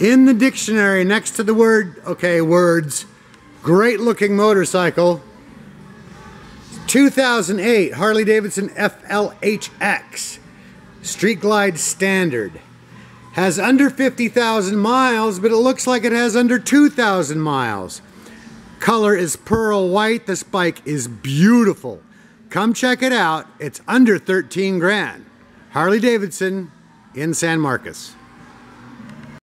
In the dictionary, next to the word, okay, words, great looking motorcycle, 2008 Harley Davidson FLHX, Street Glide Standard. Has under 50,000 miles, but it looks like it has under 2,000 miles. Color is pearl white. This bike is beautiful. Come check it out. It's under 13 grand. Harley Davidson in San Marcos.